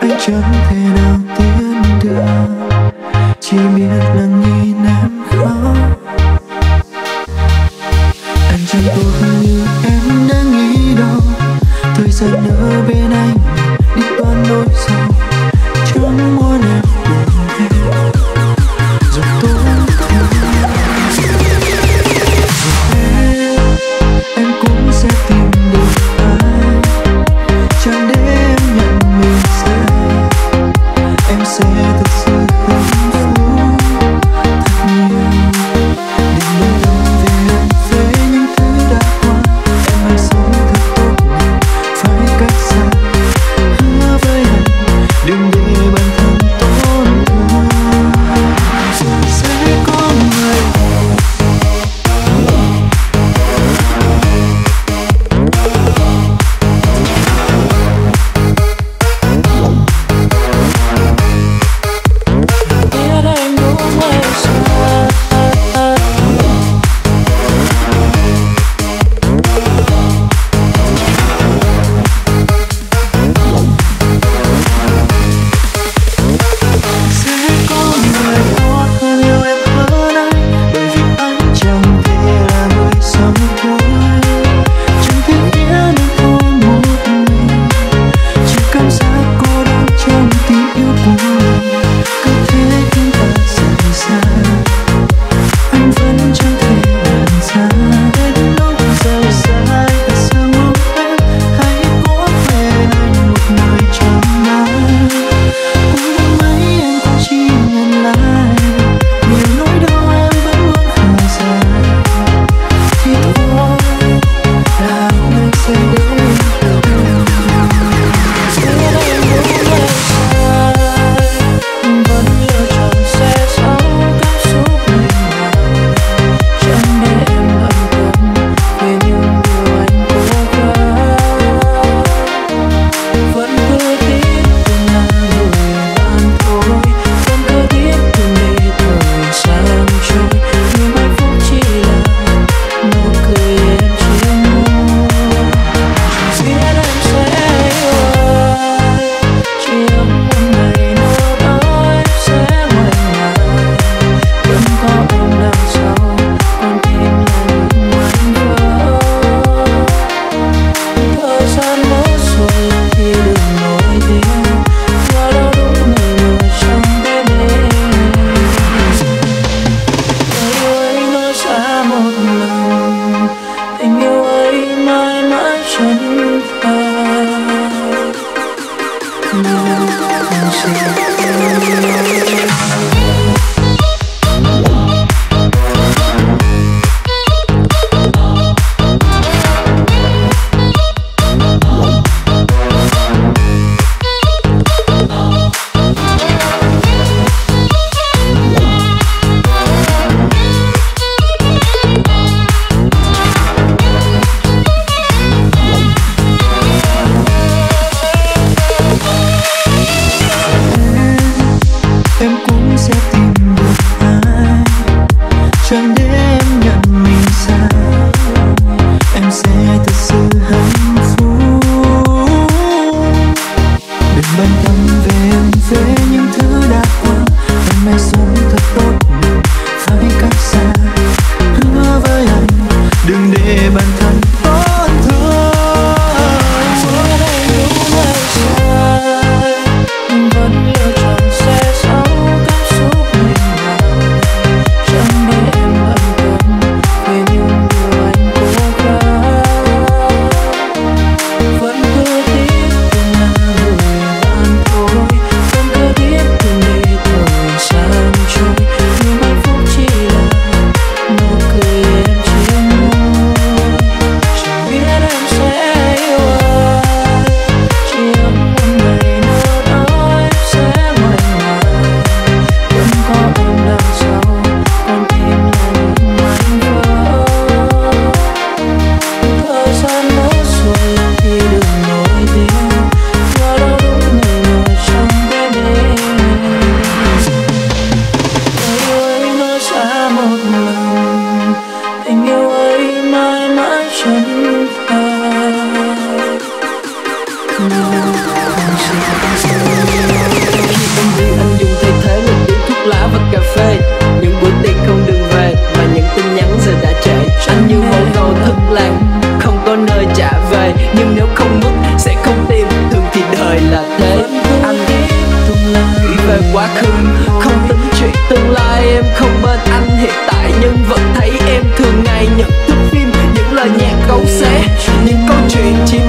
anh chẳng thể nào tiến được chỉ biết lặng nhìn em khó anh chôn cất như em đang nghĩ đau I know. quá khứ. Không tính chuyện tương lai, em không bên anh. Hiện tại Nhưng vẫn thấy em thường ngày nhận thức phim. Những lời nhạc câu xé Những câu chuyện chim